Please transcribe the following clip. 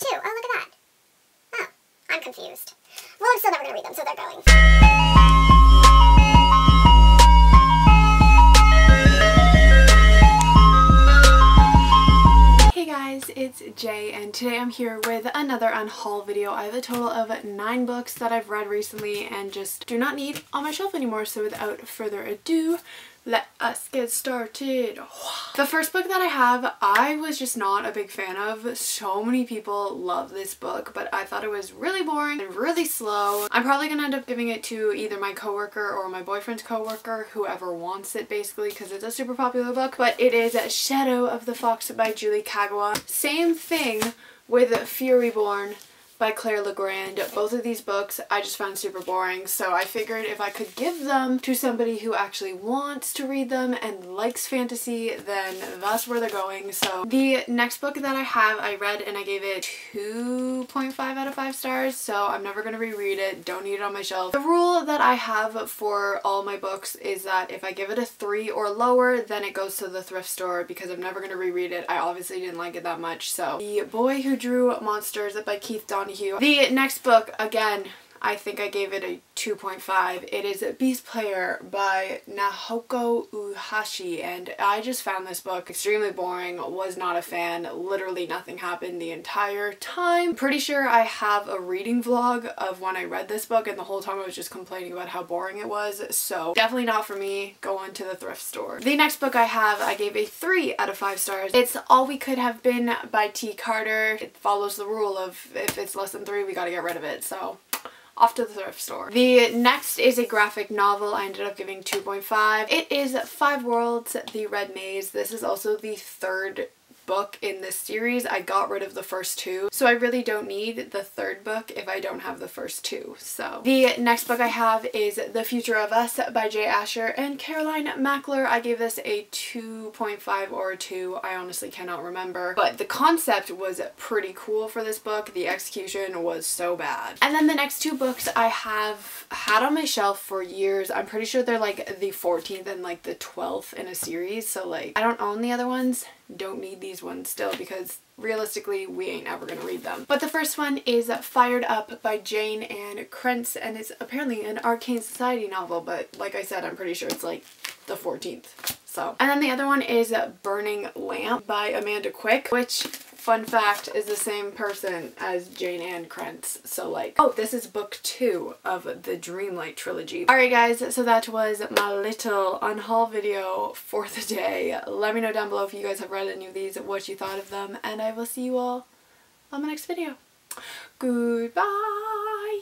too. Oh, look at that. Oh, I'm confused. Well, I'm still never going to read them, so they're going. Hey guys, it's Jay and today I'm here with another unhaul video. I have a total of nine books that I've read recently and just do not need on my shelf anymore. So without further ado, let us get started. The first book that I have, I was just not a big fan of. So many people love this book, but I thought it was really boring and really slow. I'm probably gonna end up giving it to either my coworker or my boyfriend's coworker, whoever wants it basically, because it's a super popular book. But it is Shadow of the Fox by Julie Kagawa. Same thing with Furyborn by Claire Legrand. Both of these books I just found super boring, so I figured if I could give them to somebody who actually wants to read them and likes fantasy, then that's where they're going. So the next book that I have, I read and I gave it 2.5 out of 5 stars, so I'm never going to reread it, don't need it on my shelf. The rule that I have for all my books is that if I give it a 3 or lower, then it goes to the thrift store because I'm never going to reread it. I obviously didn't like it that much, so The Boy Who Drew Monsters by Keith Donohue the next book, again, I think I gave it a 2.5. It is Beast Player by Nahoko Uehashi and I just found this book extremely boring, was not a fan, literally nothing happened the entire time. Pretty sure I have a reading vlog of when I read this book and the whole time I was just complaining about how boring it was, so definitely not for me, going to the thrift store. The next book I have I gave a 3 out of 5 stars. It's All We Could Have Been by Te Carter. It follows the rule of if it's less than 3 we gotta get rid of it, so off to the thrift store. The next is a graphic novel. I ended up giving 2.5. It is Five Worlds, The Red Maze. This is also the third book in this series. I got rid of the first two, so I really don't need the third book if I don't have the first two. So the next book I have is The Future of Us by Jay Asher and Carolyn Mackler. I gave this a 2.5 or a 2. I honestly cannot remember, but the concept was pretty cool for this book. The execution was so bad. And then the next two books I have had on my shelf for years. I'm pretty sure they're like the 14th and like the 12th in a series, so like I don't own the other ones don't need these ones still because realistically we ain't ever gonna read them. But the first one is Fired Up by Jayne Ann Krentz and it's apparently an Arcane Society novel but like I said I'm pretty sure it's like the 14th. So, and then the other one is Burning Lamp by Amanda Quick, which fun fact, is the same person as Jayne Ann Krentz. So like, oh, this is book two of the Dreamlight trilogy. Alright guys, so that was my little unhaul video for the day. Let me know down below if you guys have read any of these, what you thought of them, and I will see you all on my next video. Goodbye!